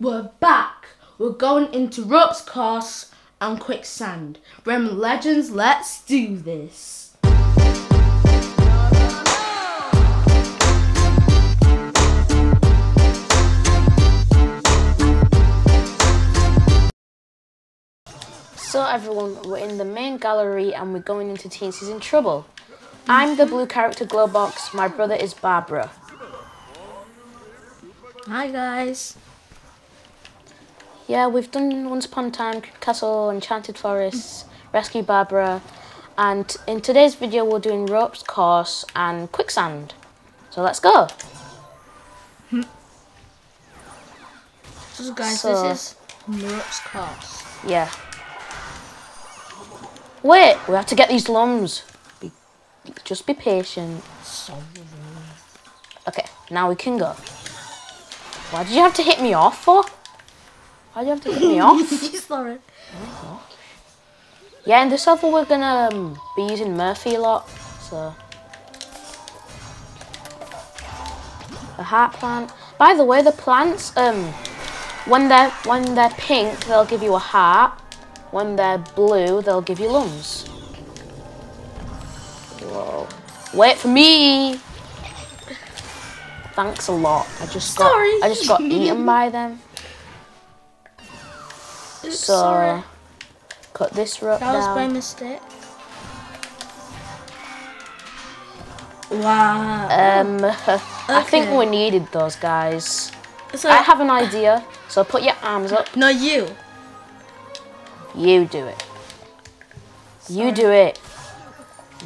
We're back. We're going into ropes course and quicksand. Rayman Legends, let's do this. So everyone, we're in the main gallery and we're going into Teensies in Trouble. I'm the blue character Globox, my brother is Barbara. Hi guys. Yeah, we've done Once Upon a Time, Castle, Enchanted Forest, Rescue Barbara, and in today's video we're doing Ropes Course and Quicksand. So let's go! So guys, So- this is ropes course. Yeah. Wait, we have to get these lums. Be, just be patient. Okay, now we can go. Why did you have to hit me off for? Why did you have to hit me off? Sorry. Yeah, in this level we're gonna um, be using Murphy a lot, so. The heart plant. By the way, the plants, um, when they're when they're pink, they'll give you a heart. When they're blue, they'll give you lums. Whoa! Wait for me. Thanks a lot. I just got Sorry. I just got eaten by them. Oops, So sorry. cut this rope That was down. by mistake. Wow. Um, I think we needed those guys. so, I have an idea. So put your arms up. no, you. You do it. You do it.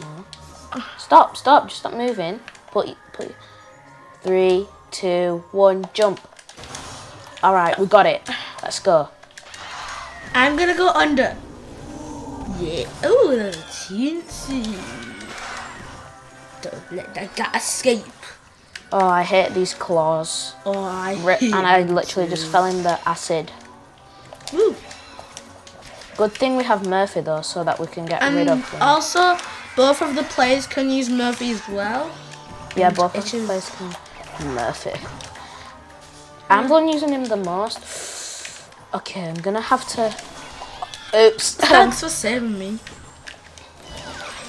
No. Stop, stop, just stop moving. Put, put. Three, two, one, jump. All right, we got it. Let's go. I'm gonna go under. Yeah. Oh, that's teensy. Don't let that guy escape. Oh, I hate these claws. Oh, I Ri- hate And I literally just fell in the acid. Woo. Good thing we have Murphy though, so that we can get rid of them. also, both of the players can use Murphy as well. Yeah, both of the players can. Murphy. I'm the one using him the most. Okay, I'm gonna have to. Oops. Thanks for saving me.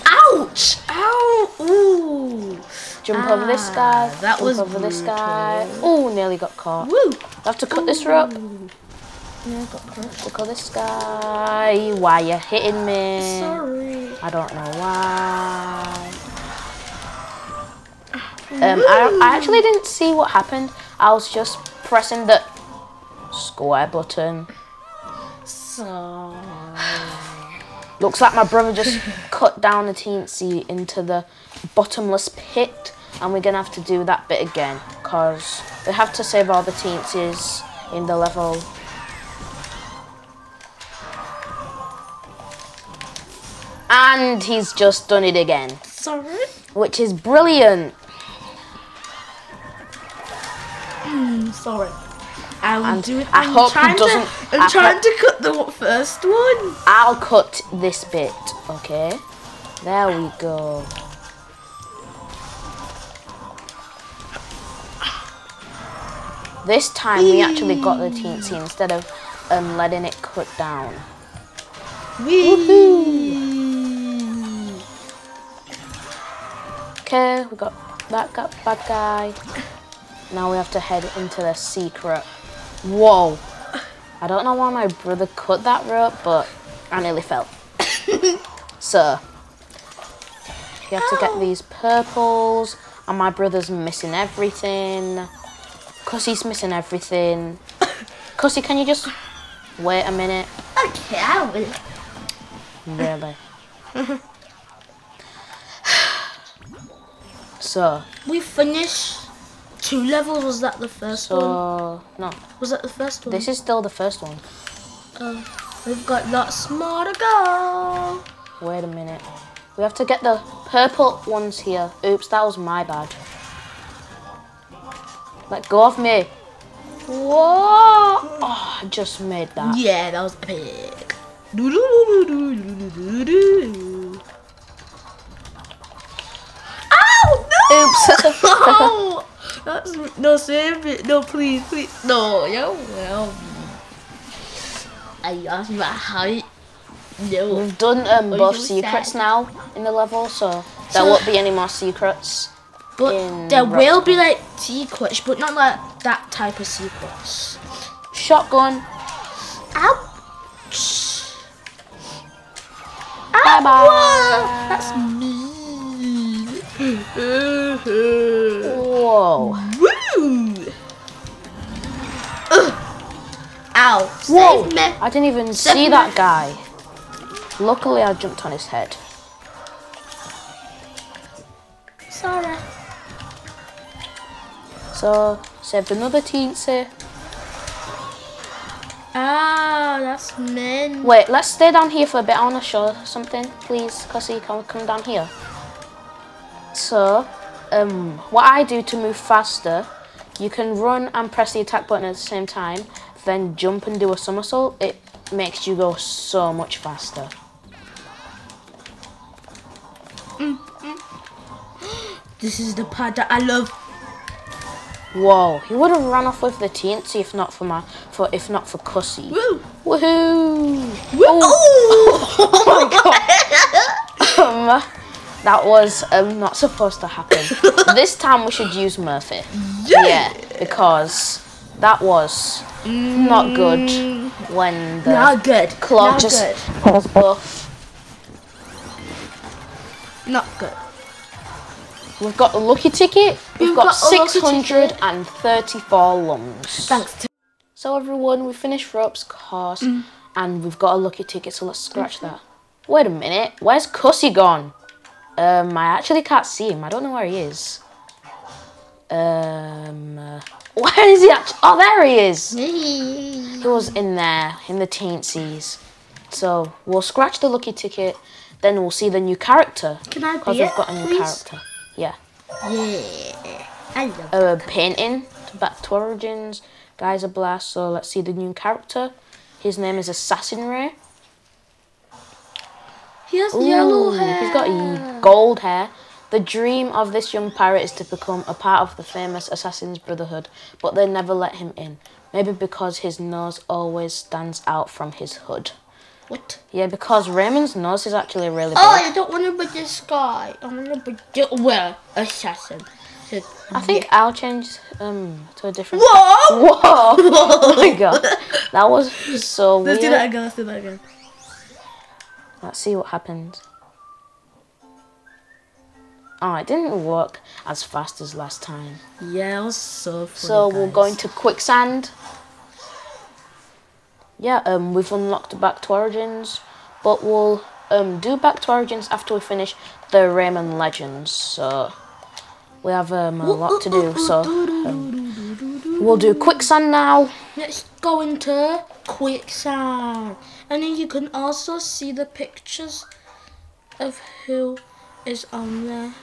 Ouch! Ow! Ooh! Jump over this Ah, guy. that jump was over this guy. Oh, nearly got caught. Woo! I have to cut this rope. Yeah, got crushed. To cut this guy. Why you hitting me? Sorry. I don't know why. Um, I, I actually didn't see what happened. I was just pressing the square button. Sorry. Looks like my brother just cut down the teensy into the bottomless pit, and we're gonna have to do that bit again because we have to save all the teensies in the level. And he's just done it again, Sorry. which is brilliant. I'm sorry. I will And do it. I I'm hope he trying doesn't- To, I'm I trying to cut the first one. I'll cut this bit, okay? There we go. This time we actually got the teensy instead of um, letting it cut down. Wee. Okay, we got that bad guy. Now we have to head into the secret. Whoa! I don't know why my brother cut that rope, but I nearly fell. so, you have to get these purples, and my brother's missing everything. Cussie's missing everything. Cussie, can you just wait a minute? Okay, I will. Really? so, We finished two levels. Was that the first one? so no, Was that the first one? this is still the first one. Uh, we've got lots more to go. Wait a minute. We have to get the purple ones here. Oops, that was my bad. Let go of me. Whoa! Oh, I just made that. Yeah, that was epic. Do do do do do do do. Ow! No! Oops. Oh! That's no save it. No, please, please. No, yo, well. I lost my height. No. We've done um, Oh, both secrets said- now in the level, so there So- won't be any more secrets. But in there will Rock- be like secrets, but not like that type of secrets. Shotgun. Ouch. Bye bye. Ow, That's mean. Whoa. Woo! Ugh. Ow. Whoa. Save me. I didn't even Save see me. that guy. Luckily, I jumped on his head. Sorry. So, saved another teensy. Ah, that's mean. Wait, let's stay down here for a bit. I want to show something, please. Cossie, can we come down here? So, um, what I do to move faster, you can run and press the attack button at the same time, then jump and do a somersault. It makes you go so much faster. This is the part that I love. Whoa, he would have run off with the teensy if not for my, for if not for Cussie. Woo! Woohoo! Woo! Oh, my god! Um, that was um, not supposed to happen. this time we should use Murphy. Yeah, because that was not good when the Not good. claw Not just was buff. Not good. We've got a lucky ticket. We've You've got, got 634 lums. Thanks to So everyone, we finished ropes course Mm. and we've got a lucky ticket, so let's scratch that. Wait a minute, where's Cussy gone? Um, I actually can't see him. I don't know where he is. Um, uh, where is he actually? Oh, there he is. He was in there, in the teensies. So we'll scratch the lucky ticket, then we'll see the new character. Can I Because be we've got a new please? character. Yeah. Yeah. I love uh, painting back to origins. Guys are blast. So let's see the new character. His name is Assassin Ray. He has yellow hair. He's got gold hair. The dream of this young pirate is to become a part of the famous Assassin's Brotherhood, but they never let him in. Maybe because his nose always stands out from his hood. What? Yeah, because Rayman's nose is actually really big. Oh, I don't want to be this guy. I want to be the well assassin. So- I think I'll change um to a different. Whoa! Whoa! oh my god, that was so Let's weird. do that again. Let's do that again. Let's see what happens. Oh, it didn't work as fast as last time. Yeah, it was so funny. So we're going to quicksand. Yeah, um, we've unlocked back to origins, but we'll um do back to origins after we finish the Rayman Legends. So we have um, a lot to do. So um, we'll do quicksand now. Let's go into quicksand. And then you can also see the pictures of who is on there.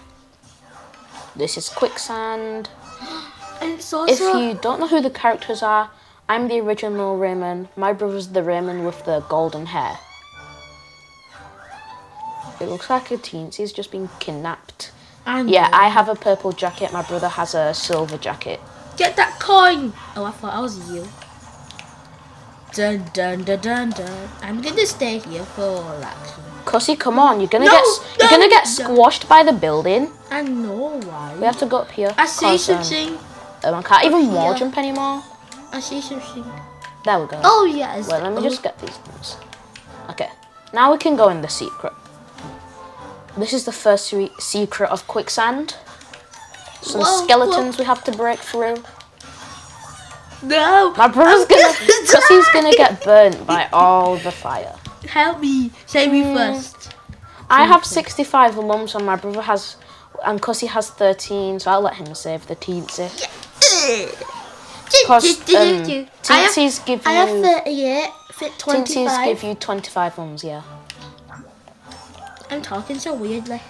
This is quicksand. And it's If you don't know who the characters are, I'm the original Rayman. My brother's the Rayman with the golden hair. It looks like a teensy has just been kidnapped. and Yeah, I have a purple jacket. My brother has a silver jacket. get that coin. Oh, I thought I was you. Dun dun dun dun dun. I'm gonna stay here for all action. Cussy, come on! You're gonna No, get you're gonna get squashed by the building. I know why. We have to go up here. I see um, something. um, I can't even wall Yeah. jump anymore. I see something. There we go. Oh yes. Well, let me Oh, just get these things. Okay, now we can go in the secret. This is the first secret of quicksand. Some Whoa, skeletons we have to break through. No. My brother's gonna, because he's gonna get burnt by all the fire. Help me. Save me Mm. first. I have 65 lums and my brother has, and Cussy has 13, so I'll let him save the teensy. Because um, teensies give I have you, 38, fit teensies 25. give you 25 lums, yeah. I'm talking so weirdly.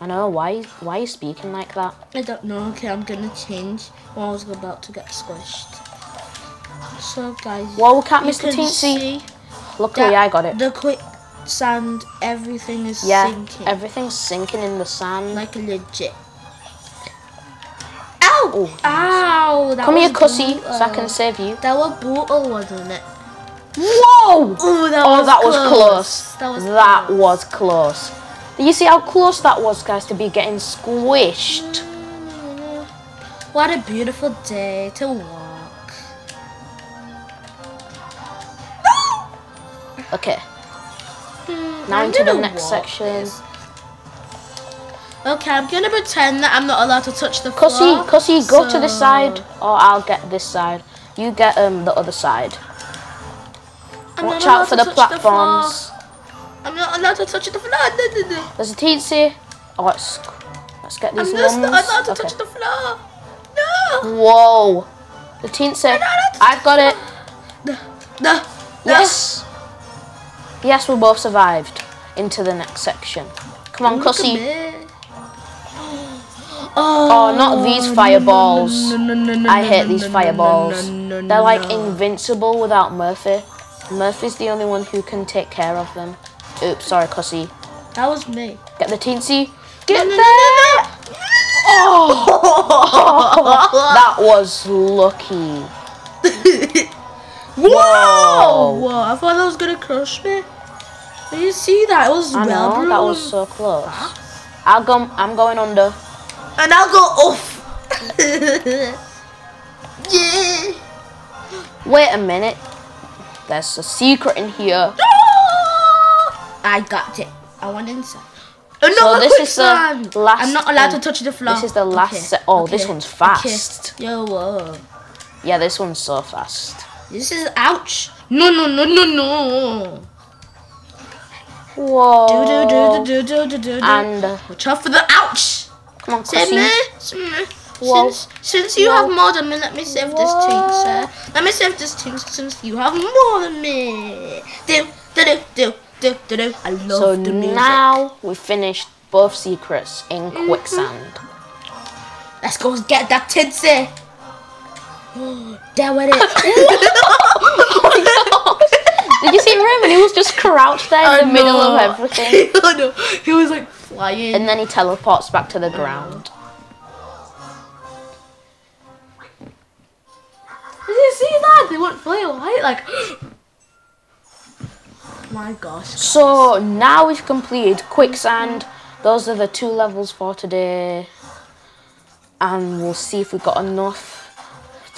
I know, why, why are you speaking like that? I don't know. Okay, I'm gonna change when I was about to get squished. So, guys, Whoa, we can't miss the can teensy. Luckily, I got it. The quicksand, everything is Yeah, sinking. everything's sinking in the sand. like legit. Ow! Oh, Ow! Come here, cussy, so I can save you. That was brutal, wasn't it? Whoa! Oh, that Oh, was that was close. close. That was That close. was close. You see how close that was, guys, to be getting squished? What a beautiful day to walk. Okay, Hmm, now I'm into the next section. this. Okay, I'm gonna pretend that I'm not allowed to touch the floor. Cussy, go to this side, or I'll get this side. You get um the other side. I'm Watch out for the platforms. I'm not allowed to touch the floor. No, no, no. There's a teensy. Oh, let's let's get these I'm just not allowed to Okay. touch the floor. No. Whoa, the teensy. I've got it. No. No. Yes. Yes, we both survived into the next section. Come on, Look Cussy. me. Oh, not these fireballs. no, no, no, I hate these fireballs. They're like invincible without Murphy. Murphy's the only one who can take care of them. Oops, sorry, Cussy. That was me. Get the teensy. Get no, there. no, no. That was lucky. Whoa! Whoa. Whoa! I thought that was gonna crush me. Did you see that? It was I well know, that was so close. I'll go, I'm going under. And I'll go off. yeah. Wait a minute. There's a secret in here. I got it. I went inside. Uh, Another So this is the quicksand. last I'm not allowed one. to touch the floor. This is the last Okay, se- oh, this one's fast. Okay. Yo, whoa. Yeah, this one's so fast. This is ouch. No, no, no, no, no. Whoa. Do, do, do, do, do, do, do, do. And uh, Watch out for the ouch. come on, Save me. Whoa. Since, since you Whoa. have more than me, let me save this Whoa. team, sir. Let me save this team since you have more than me. Do, do, do, do, do, do, do. I love So the music. So now we finished both secrets in Mm-hmm. quicksand. Let's go get that teensy. It. Oh, Did you see Rayman? He was just crouched there in the middle of everything. I know. He was like flying. And then he teleports back to the ground. Did you see that? They went fly away. Like, my gosh. So now we've completed quicksand. Those are the two levels for today. And we'll see if we got enough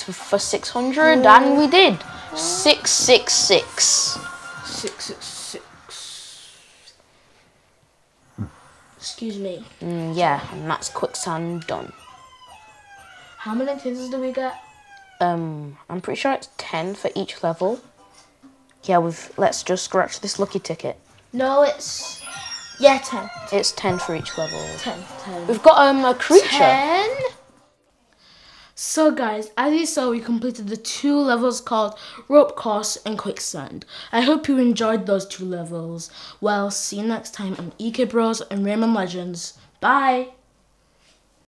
to, for 600. And we did. 666. Six, six, six. Excuse me. Mm, yeah, and that's quicksand done. How many tins do we get? Um, I'm pretty sure it's 10 for each level. Yeah, we've let's just scratch this lucky ticket. No, it's yeah, ten. It's 10 for each level. Ten. Ten. We've got um a creature. Ten. So guys, as you saw, we completed the two levels called Rope Course and Quicksand. I hope you enjoyed those two levels. Well, see you next time on EK Bros and Rayman Legends. Bye!